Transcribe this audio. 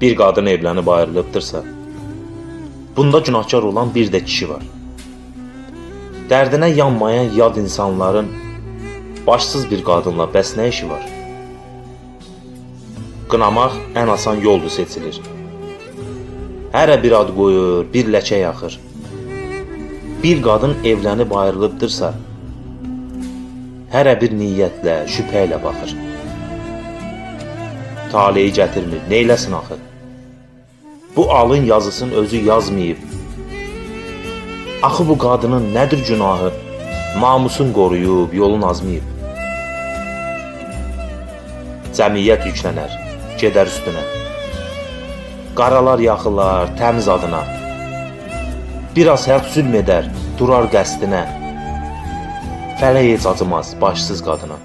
bir qadın evlənib ayrılıbdırsa, bunda günahkar olan bir də kişi var. Dərdinə yanmayan yad insanların başsız bir qadınla bəs nə işi var? Qınamaq ən asan yoldur seçilir. Hərə bir ad qoyur, bir ləkə yaxır. Bir qadın evlənib ayrılıbdırsa, hərə bir niyyətlə, şübhə ilə baxır. Taleyi gətirmir, neyləsin axı? Bu alın yazısın özü yazmayıb. Axı bu qadının nədir günahı? Namusun qoruyub, yolun azmayıb. Cəmiyyət yüklənər, gedər üstünə. Qaralar yaxılar təmiz adına. Biraz həyat zülm edər, durar qəsdinə. Fələk heç acımaz başsız qadına.